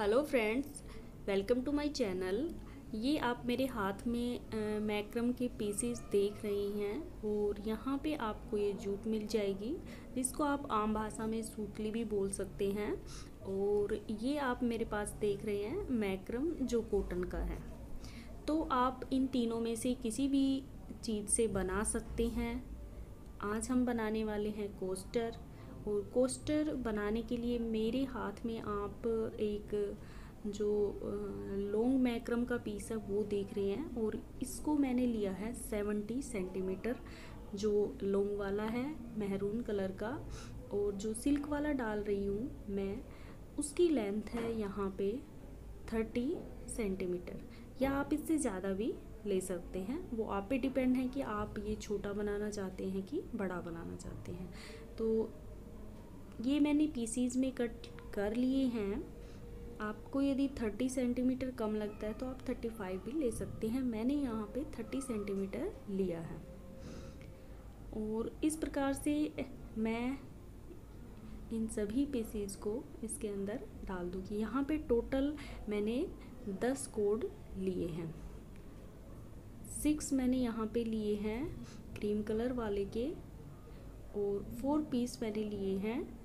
Hello friends, welcome to my channel. ये आप मेरे हाथ में मैक्रम के पीसेस देख रहे हैं और यहाँ पे आपको ये जूट मिल जाएगी, जिसको आप आम भाषा में सूतली भी बोल सकते हैं। और ये आप मेरे पास देख रहे हैं, मैक्रम जो कॉटन का है। तो आप इन तीनों में से किसी भी चीज़ से बना सकते हैं। आज हम बनाने वाले हैं कोस्टर। और कोस्टर बनाने के लिए मेरे हाथ में आप एक जो लॉन्ग मैक्रम का पीस है, वो देख रहे हैं और इसको मैंने लिया है सेवेंटी सेंटीमीटर जो लॉन्ग वाला है महरून कलर का और जो सिल्क वाला डाल रही हूँ मैं, उसकी लेंथ है यहाँ पे थर्टी सेंटीमीटर या आप इससे ज़्यादा भी ले सकते हैं। वो आप पे डिपेंड है कि आप ये छोटा बनाना चाहते हैं कि बड़ा बनाना चाहते हैं। तो ये मैंने पीसीज में कट कर लिए हैं। आपको यदि 30 सेंटीमीटर कम लगता है तो आप 35 भी ले सकते हैं। मैंने यहाँ पे 30 सेंटीमीटर लिया है। और इस प्रकार से मैं इन सभी पीसीज को इसके अंदर डाल दूँगी। यहाँ पे टोटल मैंने 10 कोड लिए हैं। सिक्स मैंने यहाँ पे लिए हैं क्रीम कलर वाले के। और फोर पीस मैंने लिए हैं।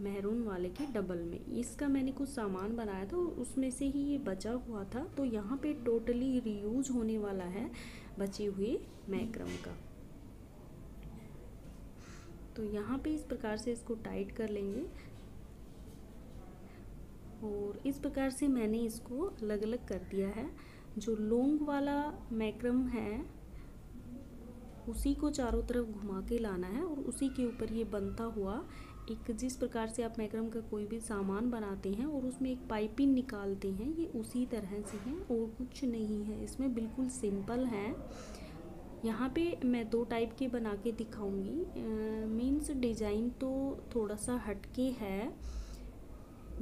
महरून वाले के डबल में। इसका मैंने कुछ सामान बनाया था, उसमें से ही ये बचा हुआ था। तो यहाँ पे टोटली रीयूज होने वाला है बचे हुए मैक्रम का। तो यहाँ पे इस प्रकार से इसको टाइट कर लेंगे। और इस प्रकार से मैंने इसको अलग अलग कर दिया है। जो लोंग वाला मैक्रम है, उसी को चारों तरफ़ घुमा के लाना है और उसी के ऊपर ये बनता हुआ एक जिस प्रकार से आप मैक्रम का कोई भी सामान बनाते हैं और उसमें एक पाइपिंग निकालते हैं, ये उसी तरह से है और कुछ नहीं है। इसमें बिल्कुल सिंपल है। यहाँ पे मैं दो टाइप के बना के दिखाऊँगी। मीन्स डिज़ाइन तो थोड़ा सा हटके है।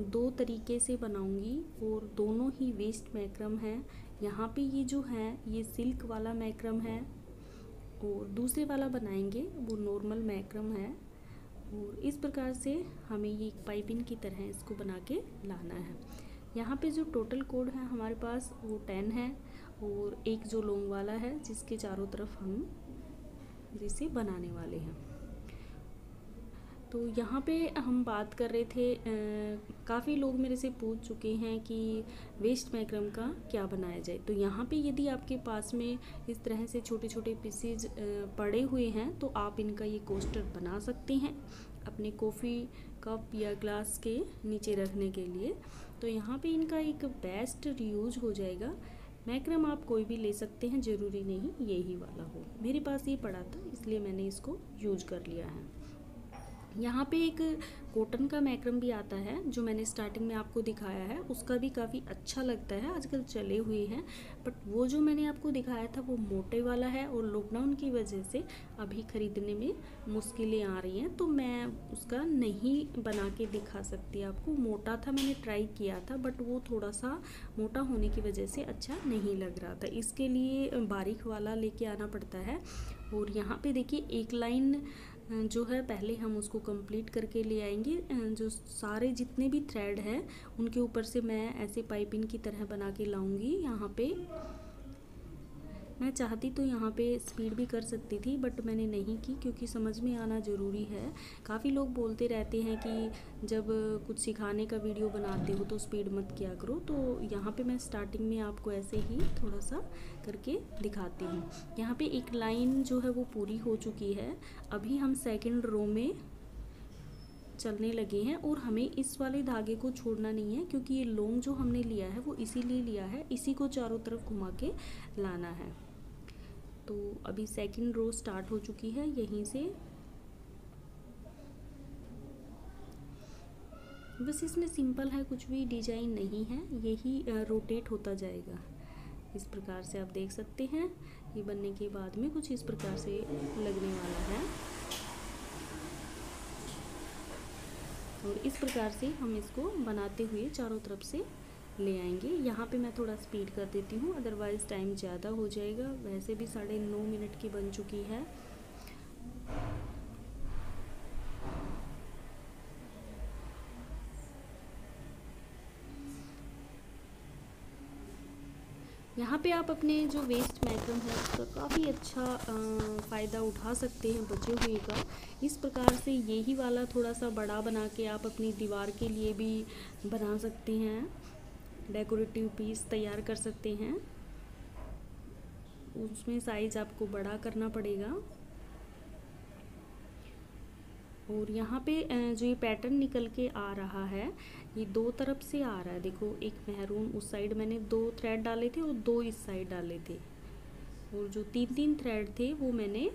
दो तरीके से बनाऊँगी और दोनों ही वेस्ट मैक्रम है। यहाँ पे ये जो है, ये सिल्क वाला मैक्रम है और दूसरे वाला बनाएँगे, वो नॉर्मल मैक्रम है। और इस प्रकार से हमें ये एक पाइपिंग की तरह इसको बना के लाना है। यहाँ पे जो टोटल कोड है हमारे पास वो टेन है और एक जो लॉन्ग वाला है जिसके चारों तरफ़ हम जिसे बनाने वाले हैं। तो यहाँ पे हम बात कर रहे थे काफ़ी लोग मेरे से पूछ चुके हैं कि वेस्ट मैक्रम का क्या बनाया जाए। तो यहाँ पे यदि आपके पास में इस तरह से छोटे छोटे पीसेज पड़े हुए हैं तो आप इनका ये कोस्टर बना सकते हैं अपने कॉफ़ी कप या ग्लास के नीचे रखने के लिए। तो यहाँ पे इनका एक बेस्ट यूज़ हो जाएगा। मैक्रम आप कोई भी ले सकते हैं, ज़रूरी नहीं, यही वाला हो। मेरे पास ये पड़ा था, इसलिए मैंने इसको यूज़ कर लिया है। यहाँ पे एक कॉटन का मैक्रम भी आता है, जो मैंने स्टार्टिंग में आपको दिखाया है, उसका भी काफ़ी अच्छा लगता है, आजकल चले हुए हैं। बट वो जो मैंने आपको दिखाया था, वो मोटे वाला है और लॉकडाउन की वजह से अभी ख़रीदने में मुश्किलें आ रही हैं तो मैं उसका नहीं बना के दिखा सकती आपको। मोटा था, मैंने ट्राई किया था बट वो थोड़ा सा मोटा होने की वजह से अच्छा नहीं लग रहा था। इसके लिए बारीक वाला लेके आना पड़ता है, और यहाँ पे देखिए, एक लाइन जो है, पहले हम उसको कंप्लीट करके ले आएँगे। जो सारे जितने भी थ्रेड हैं, उनके ऊपर से मैं ऐसे पाइपिंग की तरह बना के लाऊँगी यहाँ पे। मैं चाहती तो यहाँ पे स्पीड भी कर सकती थी बट मैंने नहीं की क्योंकि समझ में आना ज़रूरी है। काफ़ी लोग बोलते रहते हैं कि जब कुछ सिखाने का वीडियो बनाते हो तो स्पीड मत किया करो तो यहाँ पे मैं स्टार्टिंग में आपको ऐसे ही थोड़ा सा करके दिखाती हूँ। यहाँ पे एक लाइन जो है वो पूरी हो चुकी है। अभी हम सेकेंड रो में चलने लगे हैं और हमें इस वाले धागे को छोड़ना नहीं है, क्योंकि ये लोंग जो हमने लिया है वो इसीलिए लिया है, इसी को चारों तरफ़ घुमा के लाना है। तो अभी सेकंड रो स्टार्ट हो चुकी है, यहीं से। बस इसमें सिंपल है, कुछ भी डिज़ाइन नहीं है, यही रोटेट होता जाएगा। इस प्रकार से आप देख सकते हैं, ये बनने के बाद में कुछ इस प्रकार से लगने वाला है। और इस प्रकार से हम इसको बनाते हुए चारों तरफ़ से ले आएँगे। यहाँ पे मैं थोड़ा स्पीड कर देती हूँ अदरवाइज़ टाइम ज़्यादा हो जाएगा। वैसे भी साढ़े नौ मिनट की बन चुकी है। यहाँ पे आप अपने जो वेस्ट मैक्रम है, उसका काफ़ी अच्छा फ़ायदा उठा सकते हैं बचे हुए का इस प्रकार से यही वाला थोड़ा सा बड़ा बना के आप अपनी दीवार के लिए भी बना सकते हैं। डेकोरेटिव पीस तैयार कर सकते हैं। उसमें साइज़ आपको बड़ा करना पड़ेगा। और यहाँ पे जो ये पैटर्न निकल के आ रहा है, ये दो तरफ़ से आ रहा है। देखो, एक महरून उस साइड मैंने दो थ्रेड डाले थे और दो इस साइड डाले थे। और जो तीन तीन थ्रेड थे, वो मैंने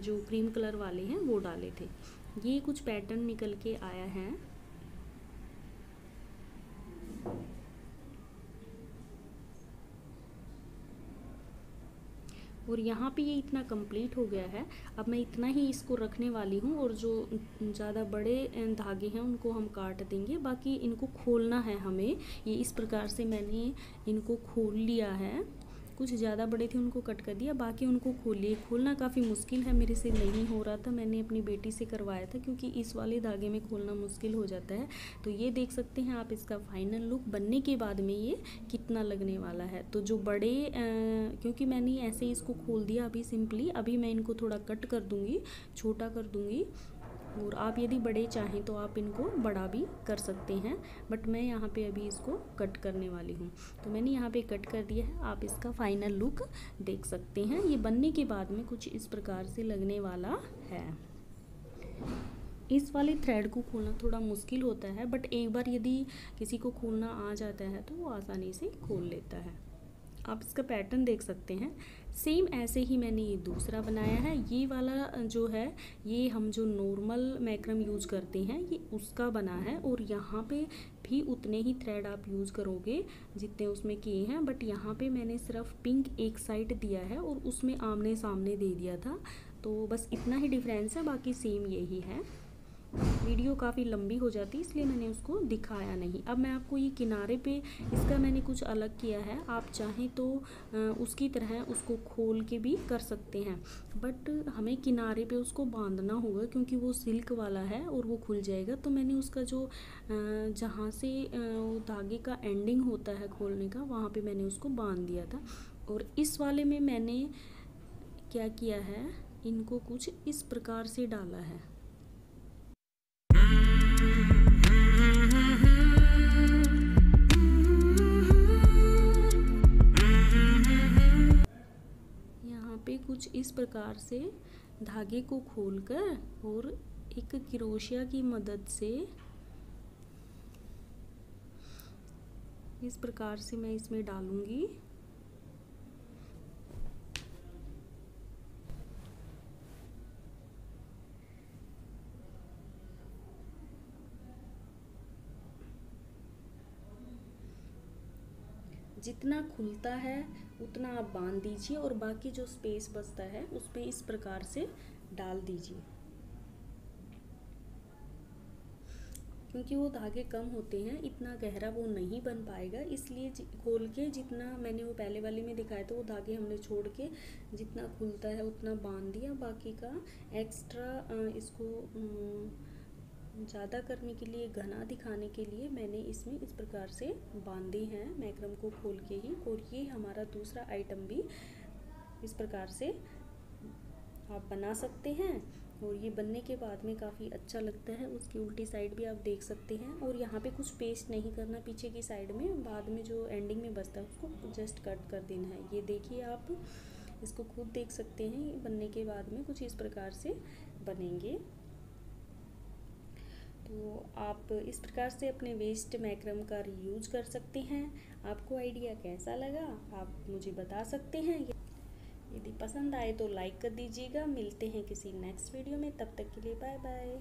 जो क्रीम कलर वाले हैं, वो डाले थे। ये कुछ पैटर्न निकल के आया है। और यहाँ पे ये इतना कंप्लीट हो गया है। अब मैं इतना ही इसको रखने वाली हूँ और जो ज़्यादा बड़े धागे हैं उनको हम काट देंगे। बाकी इनको खोलना है हमें। ये इस प्रकार से मैंने इनको खोल लिया है। कुछ ज़्यादा बड़े थे, उनको कट कर दिया, बाकी उनको खोलिए खोलना काफ़ी मुश्किल है, मेरे से नहीं हो रहा था, मैंने अपनी बेटी से करवाया था, क्योंकि इस वाले धागे में खोलना मुश्किल हो जाता है। तो ये देख सकते हैं आप इसका फाइनल लुक बनने के बाद में ये कितना लगने वाला है। तो जो बड़े क्योंकि मैंने ऐसे ही इसको खोल दिया अभी सिंपली अभी मैं इनको थोड़ा कट कर दूँगी, छोटा कर दूँगी। और आप यदि बड़े चाहें तो आप इनको बड़ा भी कर सकते हैं, बट मैं यहाँ पे अभी इसको कट करने वाली हूँ। तो मैंने यहाँ पे कट कर दिया है, आप इसका फाइनल लुक देख सकते हैं। ये बनने के बाद में कुछ इस प्रकार से लगने वाला है। इस वाले थ्रेड को खोलना थोड़ा मुश्किल होता है, बट एक बार यदि किसी को खोलना आ जाता है तो वो आसानी से खोल लेता है। आप इसका पैटर्न देख सकते हैं। सेम ऐसे ही मैंने ये दूसरा बनाया है। ये वाला जो है, ये हम जो नॉर्मल मैक्रम यूज़ करते हैं, ये उसका बना है और यहाँ पे भी उतने ही थ्रेड आप यूज़ करोगे जितने उसमें किए हैं। बट यहाँ पे मैंने सिर्फ़ पिंक एक साइड दिया है और उसमें आमने सामने दे दिया था। तो बस इतना ही डिफरेंस है, बाकी सेम यही है। वीडियो काफ़ी लंबी हो जाती इसलिए मैंने उसको दिखाया नहीं। अब मैं आपको ये किनारे पे, इसका मैंने कुछ अलग किया है। आप चाहें तो उसकी तरह उसको खोल के भी कर सकते हैं। बट हमें किनारे पे उसको बांधना होगा, क्योंकि वो सिल्क वाला है और वो खुल जाएगा। तो मैंने उसका जो जहाँ से धागे का एंडिंग होता है खोलने का, वहाँ पर मैंने उसको बाँध दिया था। और इस वाले में मैंने क्या किया है, इनको कुछ इस प्रकार से डाला है। कुछ इस प्रकार से धागे को खोलकर और एक किरोशिया की मदद से इस प्रकार से मैं इसमें डालूँगी। जितना खुलता है, उतना आप बाँध दीजिए और बाकी जो स्पेस बचता है, उस पर इस प्रकार से डाल दीजिए। क्योंकि वो धागे कम होते हैं, इतना गहरा वो नहीं बन पाएगा, इसलिए खोल के जितना मैंने वो पहले वाले में दिखाया था, वो धागे हमने छोड़ के जितना खुलता है, उतना बाँध दिया, बाकी का एक्स्ट्रा इसको ज़्यादा करने के लिए, घना दिखाने के लिए मैंने इसमें इस प्रकार से बांधे हैं, मैक्रम को खोल के ही। और ये हमारा दूसरा आइटम भी इस प्रकार से आप बना सकते हैं। और ये बनने के बाद में काफ़ी अच्छा लगता है। उसकी उल्टी साइड भी आप देख सकते हैं। और यहाँ पे कुछ पेस्ट नहीं करना पीछे की साइड में। बाद में जो एंडिंग में बचता है, उसको जस्ट कट कर देना है। ये देखिए आप, इसको खुद देख सकते हैं। बनने के बाद में कुछ इस प्रकार से बनेंगे। तो आप इस प्रकार से अपने वेस्ट मैक्रम का यूज़ कर सकते हैं। आपको आइडिया कैसा लगा, आप मुझे बता सकते हैं। यदि पसंद आए तो लाइक कर दीजिएगा। मिलते हैं किसी नेक्स्ट वीडियो में। तब तक के लिए बाय बाय